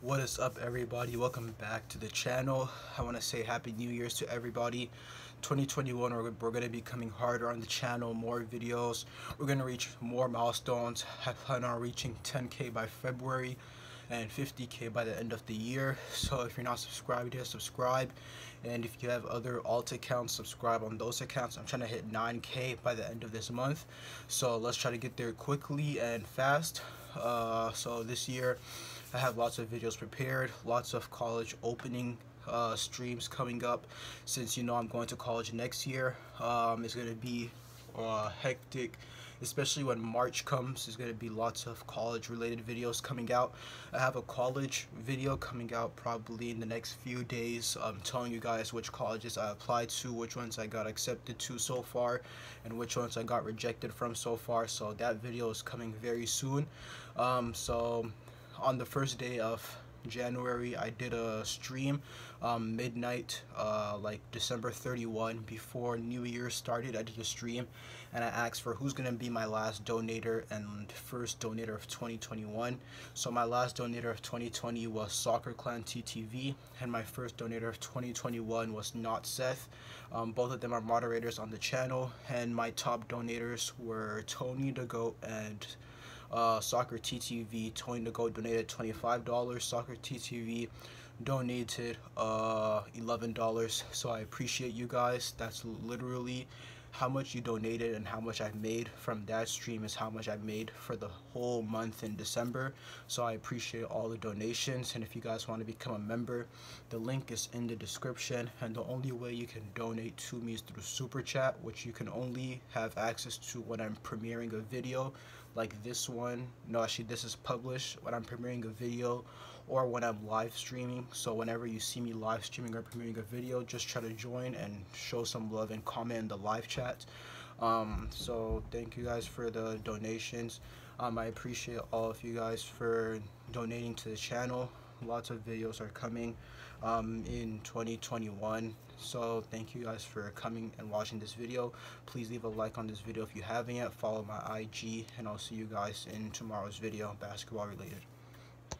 what is up everybody? Welcome back to the channel. I want to say happy new year's to everybody. 2021 we're, we're going to be coming harder on the channel more videos. We're going to reach more milestones. I plan on reaching 10k by february and 50k by the end of the year. So if you're not subscribed yet subscribe. And if you have other alt accounts subscribe on those accounts. I'm trying to hit 9k by the end of this month. So let's try to get there quickly and fast uh, so this year I have lots of videos prepared lots of college opening uh, streams coming up. Since you know I'm going to college next year um, it's gonna be uh, hectic especially when March comes there's gonna be lots of college related videos coming out. I have a college video coming out probably in the next few days um, telling you guys which colleges I applied to which ones I got accepted to so far and which ones I got rejected from so far. So that video is coming very soon. Um, so on the first day of January I did a stream um, midnight uh, like December 31 before New Year started I did a stream and I asked for who's gonna be my last donator and first donator of 2021 so my last donator of 2020 was Soccer Clan TTV and my first donator of 2021 was Not Seth. Um, both of them are moderators on the channel and my top donators were Tony the Goat and uh, Soccer TTV, Tony Goat donated $25. Soccer TTV donated uh, $11. So I appreciate you guys. That's literally how much you donated and how much I've made from that stream is how much I've made for the whole month in December. So I appreciate all the donations. And if you guys want to become a member, the link is in the description. And the only way you can donate to me is through Super Chat, which you can only have access to when I'm premiering a video like this one. No, actually, this is published when I'm premiering a video or when I'm live streaming. So whenever you see me live streaming or premiering a video, just try to join and show some love and comment in the live chat. Um, so thank you guys for the donations. Um, I appreciate all of you guys for donating to the channel. Lots of videos are coming um, in 2021 so thank you guys for coming and watching this video please leave a like on this video if you haven't yet follow my IG and I'll see you guys in tomorrow's video basketball related